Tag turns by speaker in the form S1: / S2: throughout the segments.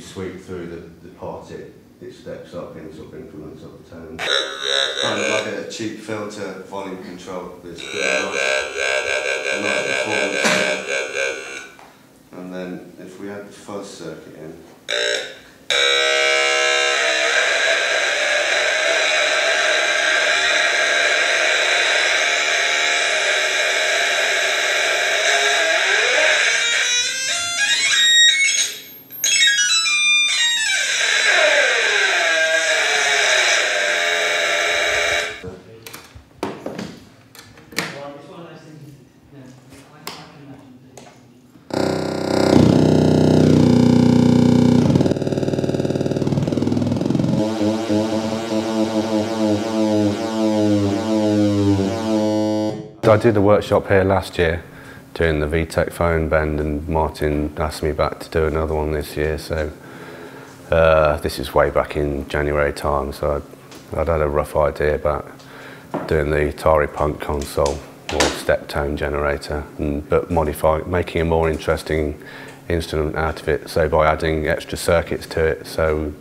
S1: sweep through the, the pot, it, it steps up in sort of increments of tone.
S2: Kind of like a cheap filter, volume control. It's. And then if we had the fuzz circuit in.
S1: I did a workshop here last year doing the VTech phone bend and Martin asked me back to do another one this year. So uh, this is way back in January time so I'd, I'd had a rough idea about doing the Atari Punk console or step tone generator and, but modifying, making a more interesting instrument out of it. So by adding extra circuits to it so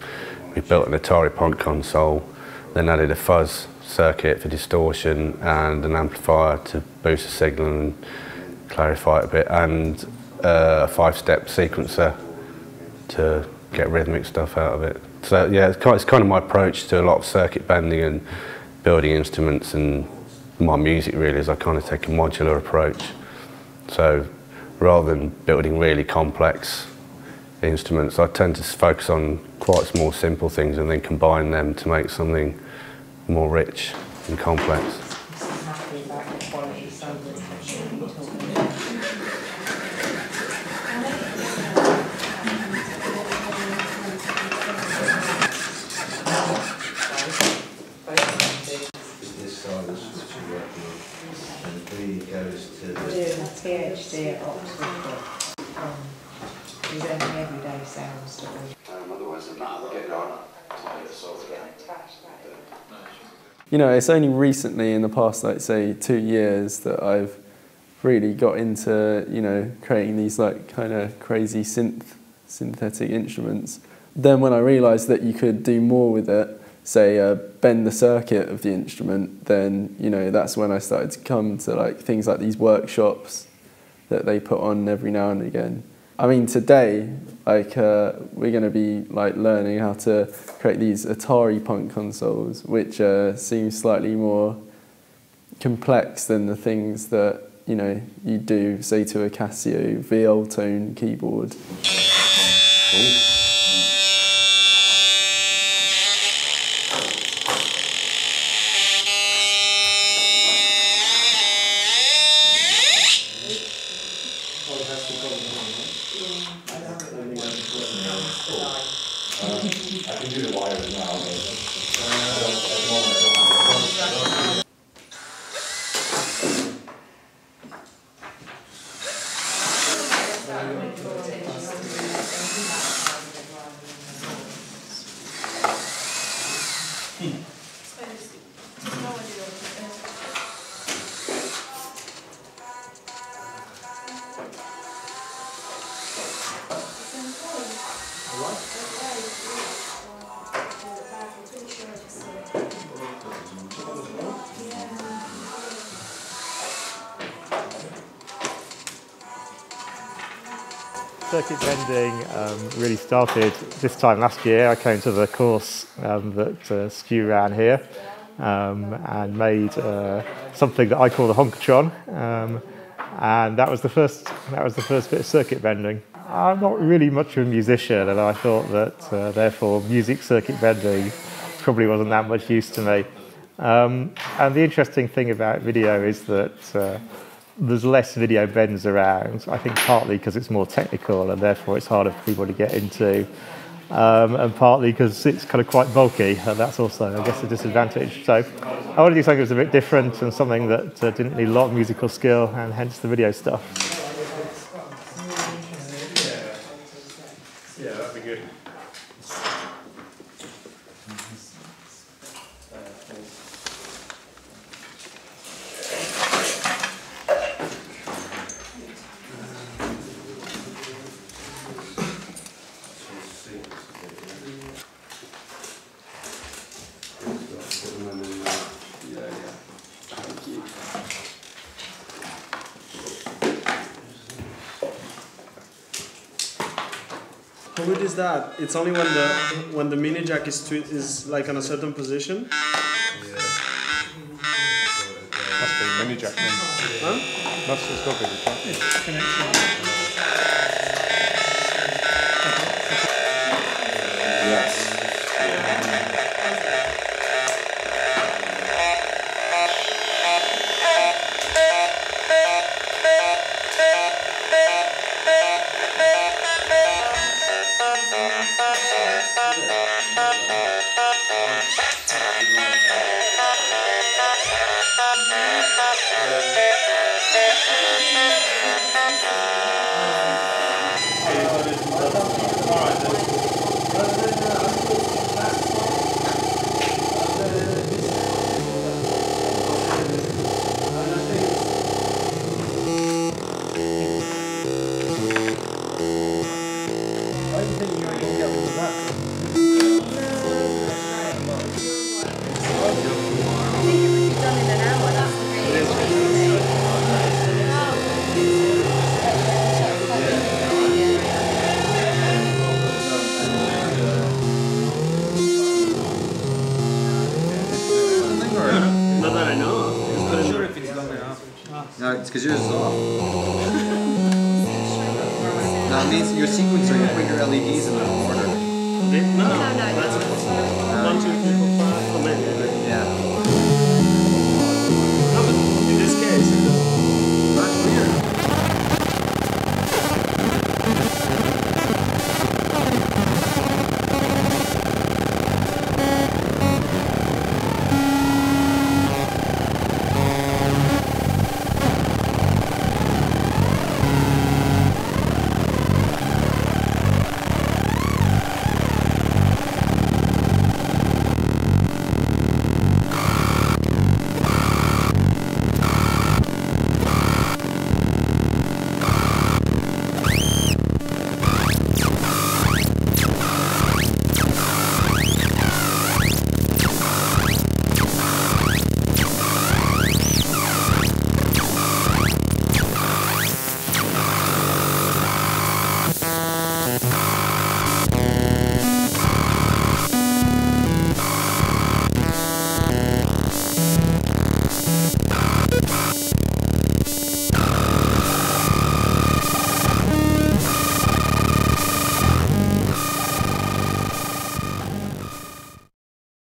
S1: we built an Atari Punk console then added a fuzz circuit for distortion and an amplifier to boost the signal and clarify it a bit and uh, a five-step sequencer to get rhythmic stuff out of it. So yeah, it's it's kind of my approach to a lot of circuit bending and building instruments and my music really is I kind of take a modular approach. So rather than building really complex instruments, I tend to focus on quite small, simple things and then combine them to make something more rich and complex.
S2: This side is what you're working on. And B goes to
S3: I'm
S2: the.
S3: doing a PhD at Oxford, but um, we don't have everyday sounds, do we?
S2: Um.
S4: You know, it's only recently in the past, like say, two years that I've really got into, you know, creating these like kind of crazy synth synthetic instruments. Then when I realised that you could do more with it, say uh, bend the circuit of the instrument, then you know that's when I started to come to like things like these workshops that they put on every now and again. I mean, today, like uh, we're going to be like learning how to create these Atari Punk consoles, which uh, seem slightly more complex than the things that you know you do, say, to a Casio VL tone keyboard.
S5: Circuit bending um, really started this time last year. I came to the course um, that uh, Stu ran here um, and made uh, something that I call the Honkatron, um, and that was the first. That was the first bit of circuit bending. I'm not really much of a musician, and I thought that uh, therefore music circuit bending probably wasn't that much use to me. Um, and the interesting thing about video is that uh, there's less video bends around. I think partly because it's more technical and therefore it's harder for people to get into, um, and partly because it's kind of quite bulky, and that's also, I guess, a disadvantage. So I want to do something that was a bit different and something that uh, didn't need a lot of musical skill, and hence the video stuff.
S6: Yeah, that'd be good. How good is that? It's only when the when the mini jack is twi- is like on a certain position.
S7: Must be mini jack then.
S6: Huh?
S7: Must it's got to be
S6: Not
S8: it's because yours is off. no, it means your sequencer, you put your LEDs in the order.
S6: No, no, that's